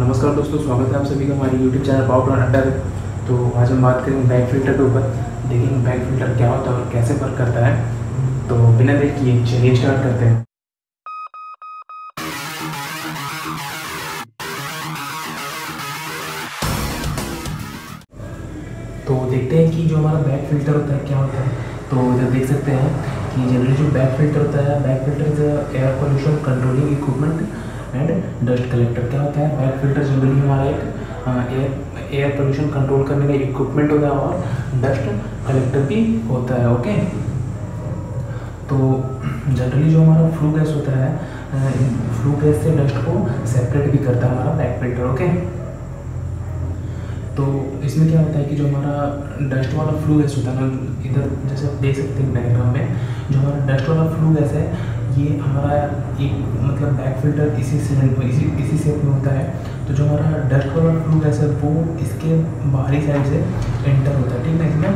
नमस्कार दोस्तों, स्वागत है आप सभी का हमारे YouTube channel power plan under तो आज हम बात करेंगे बैक फ़िल्टर के ऊपर। देखेंगे बैक फ़िल्टर क्या होता है और कैसे वर्क करता है। तो बिना देर किए चलिए स्टार्ट करते हैं। तो देखते हैं कि जो हमारा बैक फ़िल्टर होता है, क्या होता है। तो इधर देख सकते हैं कि जनरली जो बैक फ़िल्टर होता है bag filter is air pollution controlling equipment and dust collector क्या होता है? बैक फ़िल्टर जनरली हमारा एक एयर एयर पोल्यूशन कंट्रोल करने का इक्विपमेंट होता है और डस्ट कलेक्टर भी होता है ओके तो जनरली जो हमारा फ्लू गैस होता है फ्लू गैस से डस्ट को सेपरेट भी करता है हमारा बैक फ़िल्टर ओके तो इसमें क्या होता है कि जो हमारा डस्ट वाला फ्लू गैस होता है ना, इधर जैसे आप देख सकते हैं डायग्राम में, जो हमारा डस्ट वाला फ्लू गैस है ये हमारा एक मतलब बैक फ़िल्टर इसी सिलेंडर में इसी इसी शेप में होता है। तो जो हमारा डस्ट वाला फ्लू गैस है वो इसके बाहरी साइड से एंटर होता है, ठीक है इसमें?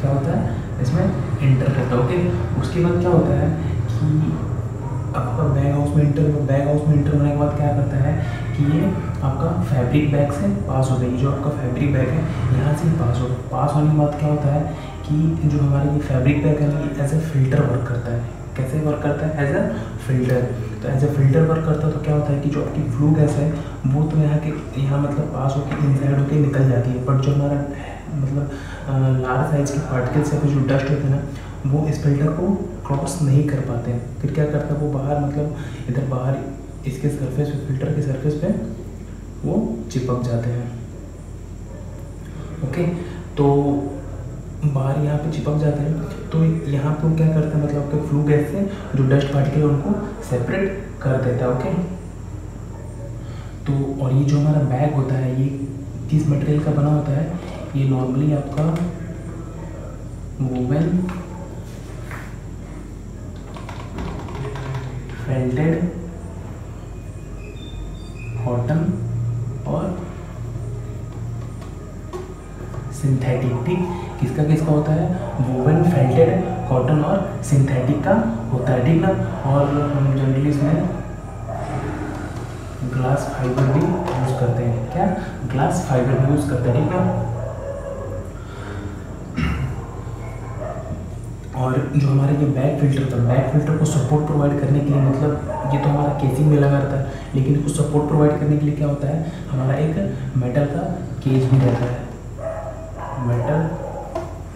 क्या होता है? इसमें एंटर करता है ओके उसके बाद क्या होता है कि आपका बैग हाउस में इंटर बैग हाउस में इंटर होने के बाद क्या करता है कि ये आपका फैब्रिक बैग से पास होता है जो आपका फैब्रिक बैग है, यहाँ से पास हो पास होने के बाद क्या होता है कि जो हमारे ये फैब्रिक बैग है, ये एज ए फ़िल्टर वर्क करता है। कैसे वर्क करता है एज अ फ़िल्टर तो एज अ फ़िल्टर वर्क करता है तो क्या होता है कि जो आपकी फ्लू गैस है, वो तो यहाँ के, यहाँ मतलब पास होकर इनसाइड होकर निकल जाती है। बट जो हमारा मतलब लार्ज साइज़ के पार्टिकल्स या फिर जो डस्ट होते हैं ना, वो इस फ़िल्टर को क्रॉस नहीं कर पाते हैं। फिर क्या करता है, वो बाहर मतलब इधर बाहर इसके सरफेस पे फ़िल्टर के सरफेस पे वो चिपक जाते हैं। ओके तो बाहर यहाँ पे चिपक जाते हैं तो यहाँ पे वो क्या करते हैं मतलब आपके फ्लू गैस से जो डस्ट पार्टिकल उनको सेपरेट कर देता है ओके तो और ये जो हमारा बैग होता है, ये किस मटेरियल का बना होता है, ये नॉर्मली आपका वोवेन फेल्टेड कॉटन और सिंथेटिक ठीक? किसका किसका होता है? वोवन फेल्टेड कॉटन और सिंथेटिक का होता है, ठीक ना? और हम जनरली इसमें ग्लास फाइबर भी यूज़ करते हैं, क्या? ग्लास फाइबर भी यूज़ करते हैं, ठीक ना? और जो हमारे ये बैक फ़िल्टर था बैक फ़िल्टर को सपोर्ट प्रोवाइड करने के लिए मतलब ये तो हमारा केसिंग में लगा रहता है, लेकिन इसको सपोर्ट प्रोवाइड करने के लिए क्या होता है? हमारा एक मेटल का केज भी रहता है। मेटल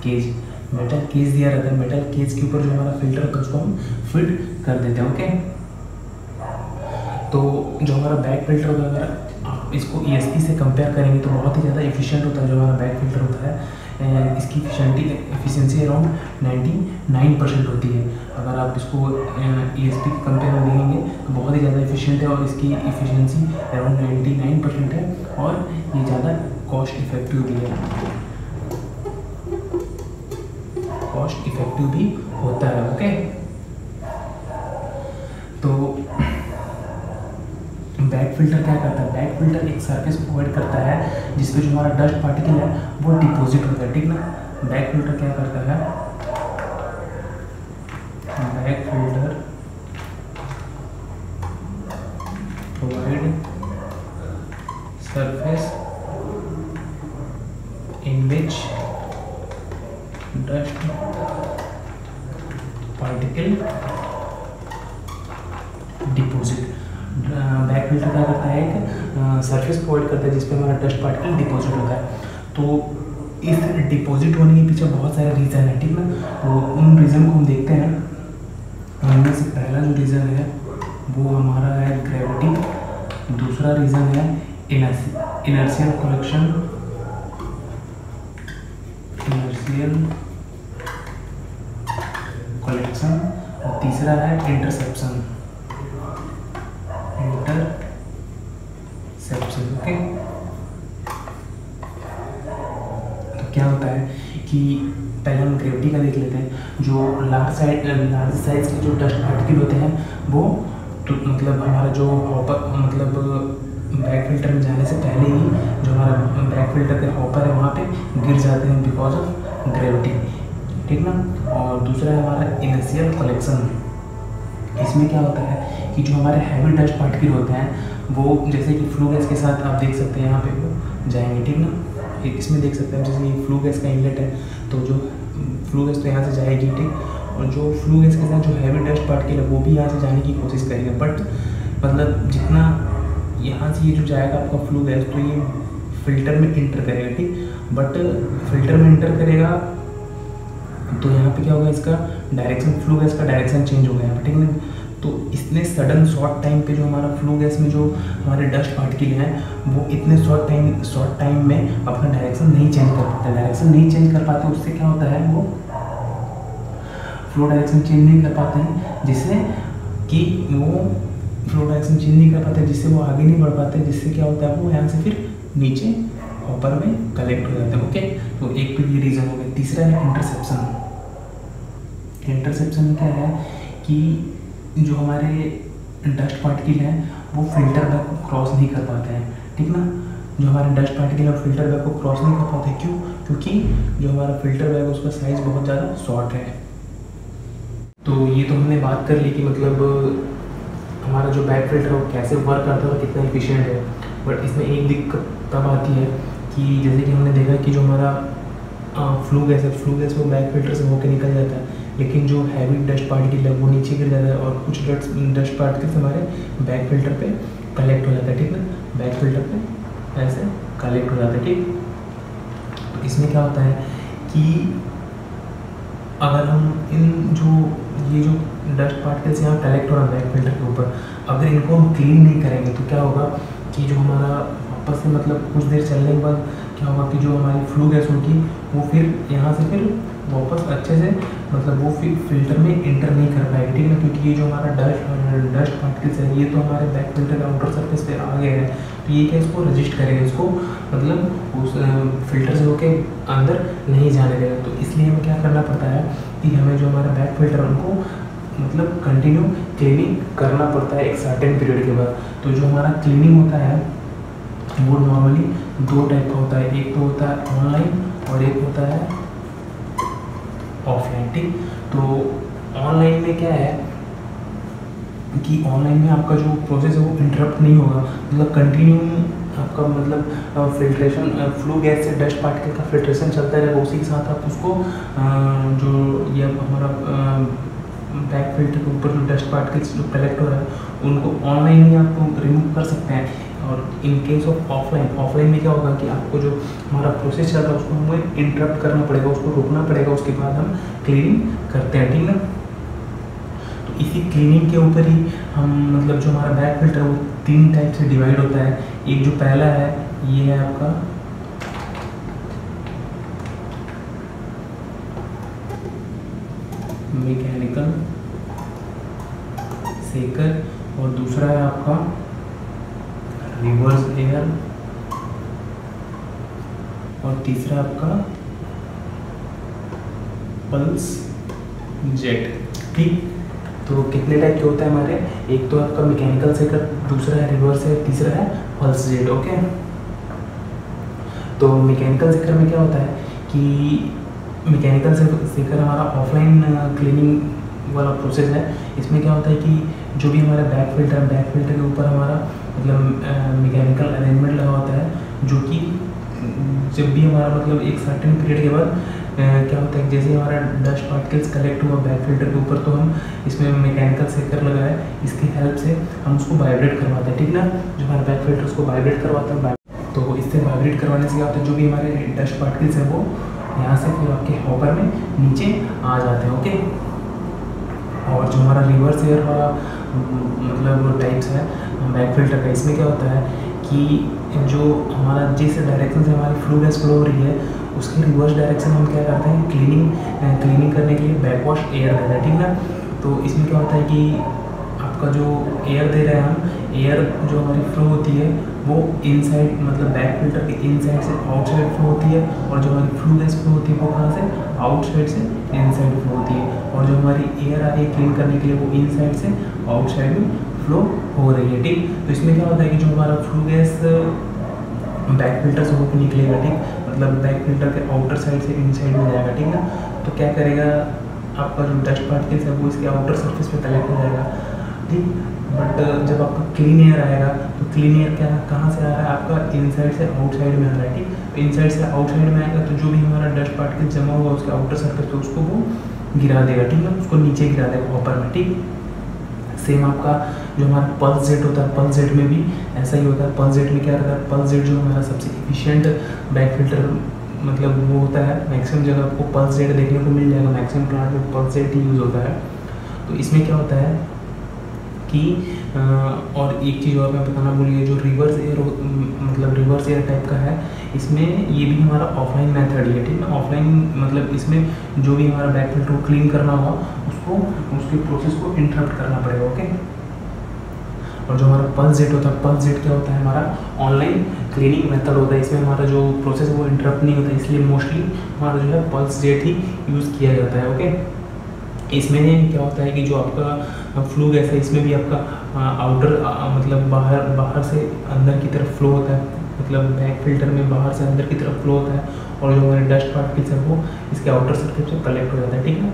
केज मेटल केज दिया रहता है मेटल केज के ऊपर जो हमारा फ़िल्टर होता है, उसको हम फिट कर देते हैं ओके तो जो हमारा बैक फ़िल्टर होता है, अगर आप इसको ईएसपी से कंपेयर करेंगे तो बहुत ही ज़्यादा एफिशिएंट होता है जो हमारा बैक फ़िल्टर होता है। इसकी एफिशिएंटी एफिशिएंसी अराउंड 99 परसेंट होती है। अगर आप इसको ई एस पी कंपेयर में देखेंगे तो बहुत ही ज़्यादा एफिशिएंट है और इसकी एफिशिएंसी अराउंड 99 परसेंट है और ये ज़्यादा कॉस्ट इफ़ेक्टिव भी है। कॉस्ट इफ़ेक्टिव भी होता है ओके तो बैक फ़िल्टर क्या करता है? बैक फ़िल्टर एक सरफेस प्रोवाइड करता है, जिसपे जो हमारा डस्ट पार्टिकल है, वो डिपॉजिट होता है, ठीक ना? बैक फ़िल्टर क्या करता है? Bag filter provide surface in which dust particle deposit bag filter क्या करता है एक सरफेस प्रोवाइड करता है जिसपे हमारा डस्ट पार्टिकल डिपॉजिट होता है। तो इस डिपॉजिट होने के पीछे बहुत सारे रीज़न है, ठीक ना तो उन रीज़न को हम देखते हैं। उनमें से पहला जो रीज़न है, वो हमारा है ग्रेविटी दूसरा रीज़न है इनर्सियल कलेक्शन इनर्सियल कलेक्शन और तीसरा है इंटरसेप्शन इंटरसेप्शन ओके तो क्या होता है कि पहले हम ग्रेविटी का देख लेते हैं। जो लार्ज साइड लार्ज साइज़ के जो डस्ट पार्टिकल होते हैं, वो तो मतलब हमारा जो हॉपर मतलब बैक फ़िल्टर में जाने से पहले ही जो हमारा बैक फ़िल्टर के हॉपर है, वहाँ पे गिर जाते हैं बिकॉज़ ऑफ़ ग्रेविटी ठीक ना? और दूसरा है हमारा इनिशियल कलेक्शन इसमें क्या होता है कि जो हमारे हैवी डस्ट पार्टिकल होते हैं, वो जैसे कि फ्लू गैस के साथ आप देख सकते हैं यहाँ पे वो जाएँगे, ठीक ना? इसमें देख सकते हैं, जैसे ये फ्लू गैस का इनलेट है तो जो फ्लू गैस तो यहाँ से जाएगी, ठीक? और जो फ्लू गैस के साथ जो हैवी डस्ट पार्टिकल है, वो भी यहाँ से जाने की कोशिश करेगा। बट मतलब जितना यहाँ से ये जो जाएगा आपका फ्लू गैस तो ये फ़िल्टर में इंटर करेगा, ठीक? बट फ़िल्टर में इंटर करेगा तो यहाँ पे क्या होगा, इसका डायरेक्शन फ्लू गैस का डायरेक्शन चेंज हो गया ठीक है तो इतने सडन शॉर्ट टाइम पे जो हमारा फ्लू गैस में जो हमारे डस्ट पार्टिकल हैं, वो इतने शॉर्ट टाइम शॉर्ट टाइम में अपना डायरेक्शन नहीं चेंज कर पाते। डायरेक्शन नहीं चेंज कर पाते, उससे क्या होता है वो? फ्लो डायरेक्शन चेंज नहीं कर पाते हैं, जिससे कि वो फ्लो डायरेक्शन चेंज नहीं कर पाते, जिससे वो आगे नहीं बढ़ पाते, जिससे क्या होता है वो? यहाँ से फिर नीचे ऊपर में कलेक्ट हो जाते हैं ओके तो एक तो ये रीज़न हो गया। तीसरा है इंटरसेप्शन इंटरसेप्शन क्या है कि जो हमारे डस्ट पार्टिकल हैं, वो फ़िल्टर बैग को क्रॉस नहीं कर पाते हैं। ठीक ना? जो हमारे डस्ट पार्टिकल है फ़िल्टर बैग को क्रॉस नहीं कर पाते। क्यों? क्योंकि जो हमारा फ़िल्टर बैग उसका साइज़ बहुत ज़्यादा शॉर्ट है। तो ये तो हमने बात कर ली कि मतलब हमारा जो बैक फ़िल्टर है, वो कैसे वर्क करता है और कितना इफिशियंट है। बट इसमें एक दिक्कत तब आती है कि जैसे कि हमने देखा कि जो हमारा फ्लू गैस है, फ्लू गैस वो बैक फ़िल्टर से होकर निकल जाता है, लेकिन जो हैवी डस्ट पार्टिकल है, वो नीचे गिर जाता है और कुछ डस्ट डस्ट पार्टिकल्स हमारे बैक फ़िल्टर पे कलेक्ट हो जाता है, ठीक है? बैक फ़िल्टर पे ऐसे कलेक्ट हो जाता है, ठीक? तो इसमें क्या होता है कि अगर हम इन जो, ये जो डस्ट पार्टिकल्स यहाँ कलेक्ट हो रहा है बैक फ़िल्टर के ऊपर, अगर इनको हम क्लीन नहीं करेंगे तो क्या होगा कि जो हमारा वापस से मतलब कुछ देर चलने के बाद क्या होगा कि जो हमारी फ्लू गैस होगी वो फिर यहाँ से फिर वापस अच्छे से मतलब वो फिर फ़िल्टर में इंटर नहीं कर पाएगी, ठीक है क्योंकि ये जो हमारा डस्ट डस्ट पार्टिकल्स है, ये तो हमारे बैक फ़िल्टर का आउटर सरफेस पे आ गया है। तो ये क्या इसको रजिस्ट करेगा? इसको मतलब उस फ़िल्टर से होके अंदर नहीं जाने देगा। तो इसलिए हमें क्या करना पड़ता है कि हमें जो हमारा बैक फ़िल्टर उनको मतलब कंटिन्यू क्लीनिंग करना पड़ता है एक सर्टेन पीरियड के बाद। तो जो हमारा क्लीनिंग होता है वो नॉर्मली दो टाइप का होता है। एक तो होता है ऑनलाइन और एक होता है ऑफलाइन ठीक? तो ऑनलाइन में क्या है कि ऑनलाइन में आपका जो प्रोसेस है वो इंटरप्ट नहीं होगा। मतलब कंटिन्यू आपका मतलब फिल्ट्रेशन फ्लू गैस से डस्ट पार्टिकल का फिल्ट्रेशन चलता रहेगा उसी के साथ आप उसको जो ये हमारा बैक फ़िल्टर के ऊपर जो डस्ट पार्टिकल्स जो कलेक्ट हो रहा है, उनको ऑनलाइन ही आप रिमूव कर सकते हैं। और in case of offline offline में क्या होगा कि आपको जो हमारा प्रोसेस चल रहा है, उसको हमें इंटरप्ट करना पड़ेगा, उसको रोकना पड़ेगा, उसके बाद हम क्लीनिंग करते हैं, ठीक ना? तो इसी क्लीनिंग के ऊपर ही हम मतलब जो हमारा बैक फ़िल्टर है, वो तीन टाइप से डिवाइड होता है। एक जो पहला है, ये है आपका मैकेनिकल सेकर और दूसरा है आपका रिवर्स एयर और तीसरा आपका पल्स जेट ठीक? तो कितने टाइप के होते हैं हमारे? एक तो आपका मैकेनिकल सेकर दूसरा है रिवर्स है, तीसरा है पल्स जेट ओके तो मैकेनिकल सेकर में क्या होता है कि मैकेनिकल सेकर हमारा ऑफलाइन क्लीनिंग वाला प्रोसेस है। इसमें क्या होता है कि जो भी हमारा बैक फ़िल्टर है बैक फ़िल्टर के ऊपर हमारा मतलब मैकेनिकल अरेंजमेंट लगा होता है, जो कि, जब भी हमारा मतलब एक सर्टेन पीरियड के बाद क्या होता है, जैसे हमारा डस्ट पार्टिकल्स कलेक्ट हुआ बैक फ़िल्टर के ऊपर तो हम इसमें मैकेनिकल सेकर लगा है इसकी हेल्प से हम उसको वाइब्रेट करवाते हैं, ठीक ना? जो हमारा बैक फ़िल्टर उसको वाइब्रेट करवाता है तो इससे वाइब्रेट करवाने से क्या होता है, जो भी हमारे डस्ट पार्टिकल्स हैं, वो यहाँ से फिर आपके हॉपर में नीचे आ जाते हैं ओके और जो हमारा रिवर्स एयर वाला मतलब टाइप्स है बैक फ़िल्टर का। इसमें क्या होता है कि जो हमारा जिस डायरेक्शन से हमारी फ्लू गैस फ्लो हो रही है, उसके रिवर्स डायरेक्शन हम क्या करते हैं? क्लीनिंग क्लीनिंग करने के लिए बैक वॉश एयर देते हैं, ठीक ना? तो इसमें क्या होता है कि आपका जो एयर दे रहे हैं हम एयर जो हमारी फ्लो होती है, वो इनसाइड मतलब बैक फ़िल्टर के इनसाइड से आउटसाइड फ्लो होती है और जो हमारी फ्लू गैस फ्लो होती है, वो कहाँ से? आउटसाइड से इनसाइड फ्लो होती है। और जो हमारी एयर आ रही है क्लीन करने के लिए, वो इनसाइड से आउटसाइड में फ्लो हो रही है, ठीक? तो इसमें क्या होता है कि जो हमारा फ्लू गैस बैक फ़िल्टर से होकर निकलेगा, ठीक? मतलब बैक फ़िल्टर के आउटर साइड से इन साइड में जाएगा, ठीक ना तो क्या करेगा? आपका जो डस्ट पार्टिकल्स है, वो इसके आउटर सरफेस पे कलेक्ट हो जाएगा, ठीक? बट जब आपका क्लीन एयर आएगा तो क्लीन एयर क्या, कहाँ से आ रहा है? आपका इनसाइड से आउटसाइड में आ रहा है, ठीक? तो इनसाइड से आउटसाइड में आएगा तो जो भी हमारा डस्ट पार्टिकल जमा हुआ उसके आउटर सर्फेस पे उसको वो गिरा देगा, ठीक है? उसको नीचे गिरा देगा ऊपर में, ठीक? सेम आपका जो हमारा पल्स जेट होता है पल्स जेट में भी ऐसा ही होता है। पल्स जेट में क्या रहता है? पल्स जेट जो हमारा सबसे इफिशियंट बैक फ़िल्टर मतलब वो होता है। मैक्सिमम जगह आपको पल्स जेट देखने को मिल जाएगा। मैक्सिमम प्लांट में पल्स जेट ही यूज़ होता है। तो इसमें क्या होता है कि और एक चीज़ और मैं बताना भूल गया, जो रिवर्स एयर मतलब रिवर्स एयर टाइप का है, इसमें ये भी हमारा ऑफलाइन मेथड ही ठीक है ऑफलाइन मतलब इसमें जो भी हमारा बैक फ़िल्टर को क्लीन करना होगा, उसको, उसके प्रोसेस को इंटरप्ट करना पड़ेगा ओके और जो हमारा पल्स जेट होता है पल्स जेट क्या होता है? हमारा ऑनलाइन क्लीनिंग मेथड होता है। इसमें हमारा जो प्रोसेस वो इंटरप्ट नहीं होता। इसलिए मोस्टली हमारा जो है पल्स जेट ही यूज़ किया जाता है ओके इसमें क्या होता है कि जो आपका फ्लू गैस है, इसमें भी आपका आउटर मतलब बाहर बाहर से अंदर की तरफ़ फ्लो होता है। मतलब बैक फ़िल्टर में बाहर से अंदर की तरफ़ फ्लो होता है और जो हमारे डस्ट पार्टिकल्स है, वो इसके आउटर सर्किट से कलेक्ट हो जाता है, ठीक है?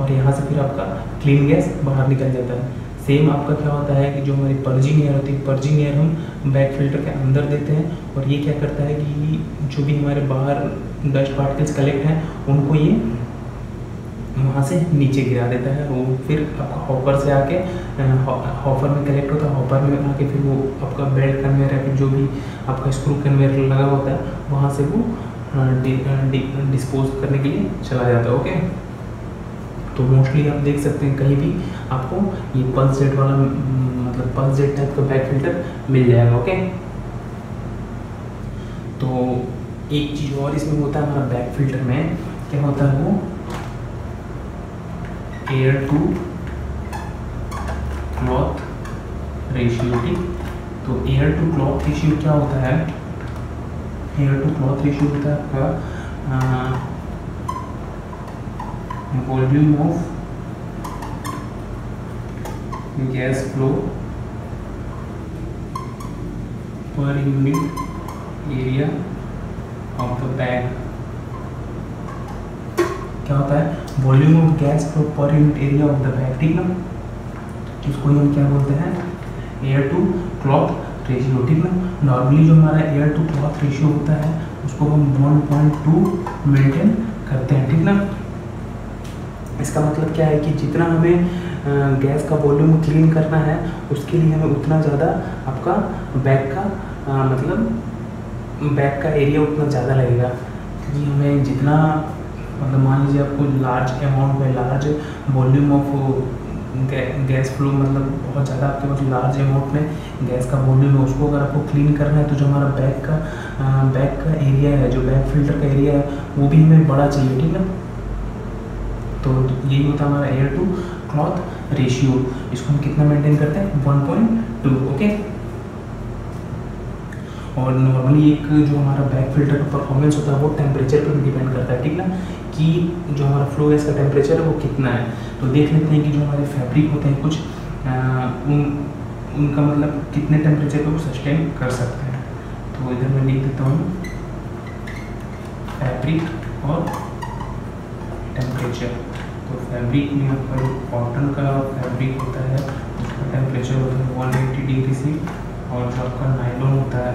और यहाँ से फिर आपका क्लीन गैस बाहर निकल जाता है। सेम आपका क्या होता है कि जो हमारी पर्जिंग एयर होती है पर्जिंग एयर हम बैक फ़िल्टर के अंदर देते हैं और ये क्या करता है कि जो भी हमारे बाहर डस्ट पार्टिकल्स कलेक्ट हैं, उनको ये वहाँ से नीचे गिरा देता है वो फिर आपका हॉपर से आके हॉपर में कलेक्ट होता है हॉपर में आके फिर वो आपका बेल्ट कन्वेयर या फिर जो भी आपका स्क्रू कन्वेयर लगा होता है, वहाँ से वो डिस्पोज करने के लिए चला जाता है ओके तो मोस्टली आप देख सकते हैं कहीं भी आपको ये पल्स जेट वाला मतलब पल्स जेट टाइप का बैक फ़िल्टर मिल जाएगा ओके तो एक चीज़ और इसमें होता है हमारा बैक फ़िल्टर में, क्या होता है वो? एयर टू क्लॉथ रेशियो ठीक? तो एयर टू क्लॉथ रेशियो क्या होता है? एयर टू क्लॉथ रेशियो होता है आपका volume of gas flow per unit area of the bag क्या होता है? Volume of gas flow per unit area of the bag ठीक ना? इसको हम क्या बोलते हैं? एयर टू क्लॉथ रेशियो ठीक ना? नॉर्मली जो हमारा एयर टू क्लॉथ रेशियो होता है, उसको हम 1.2 मेंटेन करते हैं, ठीक ना? इसका मतलब क्या है कि जितना हमें गैस का वॉल्यूम क्लीन करना है उसके लिए हमें उतना ज़्यादा आपका बैग का आ, मतलब बैग का एरिया उतना ज़्यादा लगेगा। क्योंकि हमें जितना मतलब मान लीजिए आपको लार्ज अमाउंट में large volume of gas flow मतलब बहुत ज़्यादा आपके पास लार्ज अमाउंट में गैस का वॉल्यूम है उसको अगर आपको क्लीन करना है तो जो हमारा बैक का बैक का एरिया है जो बैक फ़िल्टर का एरिया है वो भी हमें बड़ा चाहिए ठीक है? तो यही होता है हमारा एयर टू क्लॉथ रेशियो इसको हम कितना मेंटेन करते हैं? वन पॉइंट टू ओके और नॉर्मली एक जो हमारा बैक फ़िल्टर का परफॉर्मेंस होता है वो टेम्परेचर पर डिपेंड करता है ठीक ना? कि जो हमारा फ्लो गैस का टेम्परेचर है वो कितना है? तो देख लेते हैं कि जो हमारे फैब्रिक होते हैं कुछ आ, उन उनका मतलब कितने टेम्परेचर पे वो सस्टेन कर सकते हैं। तो इधर मैं लिख देता हूँ। फैब्रिक और टेम्परेचर तो फैब्रिक में आपका जो कॉटन का फैब्रिक होता है, उसका टेम्परेचर होता है वन एट्टी डिग्री से और जो आपका नाइलॉन होता है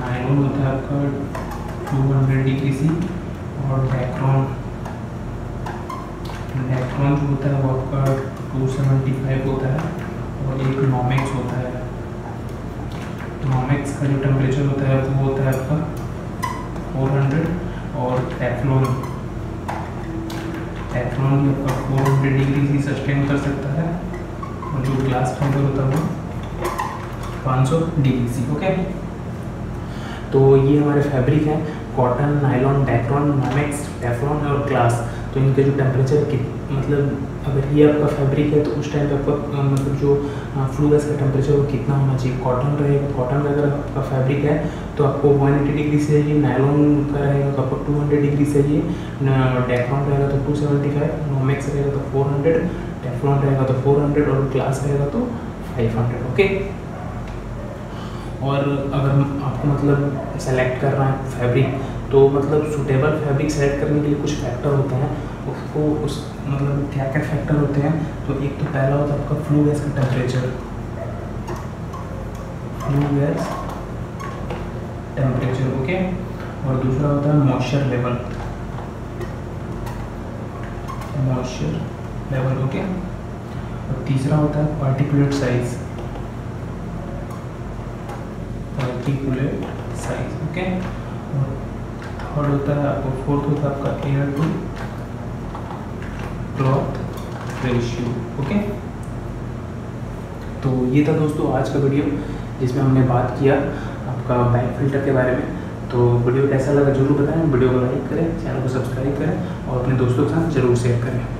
नाइलॉन होता है आपका टू हंड्रेड डिग्री से और बैकग्राउंड बैकग्राउंड जो होता है वो आपका टू सेवेंटी फाइव होता है और एक नॉमेक्स होता है। नॉमेक्स का जो टेम्परेचर होता है, वो होता है आपका फोर हंड्रेड और टेफ्लॉन टेफ्लॉन भी आपका फोर हंड्रेड डिग्री ही सस्टेन कर सकता है। और जो ग्लास फाइबर होता है वो पाँच सौ डिग्री सी ओके तो ये हमारे फैब्रिक हैं कॉटन नाइलॉन डेक्रॉन मैमेक्स टेफ्रॉन और ग्लास तो इनके जो टेम्परेचर मतलब अगर ये आपका फैब्रिक है तो उस टाइम पे आपका मतलब जो फ्लू गैस का टेम्परेचर वो कितना होना चाहिए? कॉटन रहेगा कॉटन का अगर आपका फैब्रिक है तो आपको 180 डिग्री से ये नायलॉन का रहेगा तो आपको 200 डिग्री से ये डेक्रॉन रहेगा तो 275 नोमेक्स रहेगा तो 400 टेफ्लॉन रहेगा तो 400 और ग्लास रहेगा तो 500 ओके और अगर आपको मतलब सेलेक्ट करना है फैब्रिक तो मतलब सूटेबल फैब्रिक सेलेक्ट करने के लिए कुछ फैक्टर होते हैं, उसको, उस मतलब क्या क्या फैक्टर होते हैं तो एक तो पहला होता है आपका फ्लू गैस का temperature flue gas temperature okay और दूसरा होता है moisture level moisture level okay और तीसरा होता है particulate size particulate size okay और थर्ड होता है आपको फोर्थ होता है आपका air to cloth ratio okay तो ये था दोस्तों आज का वीडियो जिसमें हमने बात किया आपका बैंक फ़िल्टर के बारे में। तो वीडियो कैसा लगा ज़रूर बताएँ वीडियो को लाइक करें चैनल को सब्सक्राइब करें और अपने दोस्तों के साथ ज़रूर शेयर करें।